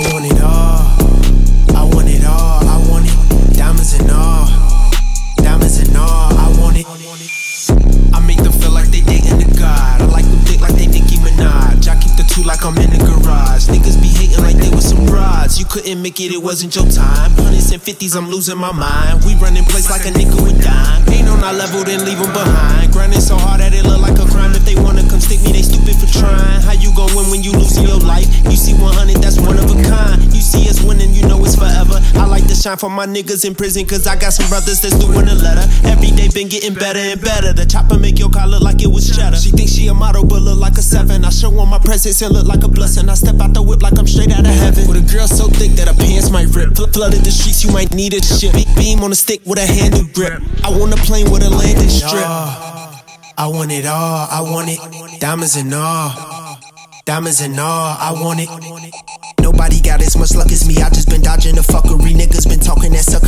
I want it all. I want it all. I want it. Diamonds and all. Diamonds and all. I want it. I make them feel like they dating the God. I like them thick like they Nicki Minaj. I keep the two like I'm in the garage. Niggas be hating like they was some broads. You couldn't make it, it wasn't your time. Hundreds and fifties, I'm losing my mind. We running place like a nigga with dime. Ain't on our level, then leave them behind. Grinding Shine for my niggas in prison, cause I got some brothers that's doing a letter. Every day been getting better and better. The chopper make your car look like it was cheddar. She thinks she a model, but look like a seven. I show her my presence and look like a blessing. I step out the whip like I'm straight out of heaven. With a girl so thick that her pants might rip. Fl- flooded the streets, you might need a ship. Be- beam on a stick with a handle grip. I want a plane with a landing strip. I want it all, I want it. Diamonds and all. Diamonds and all, I want it. Nobody got as much luck as me. I just been dodging the fuckery.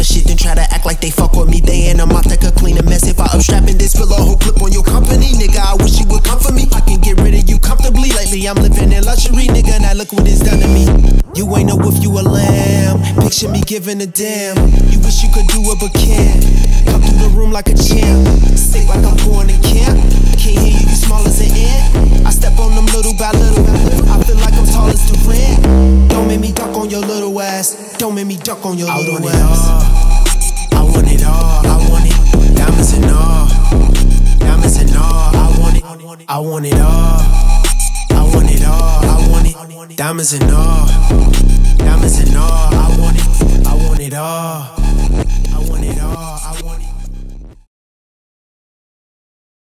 Talking shit, then try to act like they fuck with me. They in a mouth that could clean a mess. If I upstrapping this, fill a whole clip on your company. Nigga, I wish you would come for me. I can get rid of you comfortably. Lately, I'm living in luxury, nigga. Now look what it's done to me. You ain't know if you a lamb. Picture me giving a damn. You wish you could do it, but can't. Come through the room like a champ. Sick like I'm going to camp. Can't hear you, you small as an ant. I step on them little by little. I feel like I'm tall as Durant. Don't make me on your little ass. Don't make me duck on your I little want it ass. I want it all. I want it. Diamonds and all. Diamonds and all. I want it. I want it all. I want it all. I want it. Diamonds and all. Diamonds and all. I want it. I want it all. I want it all. I want it.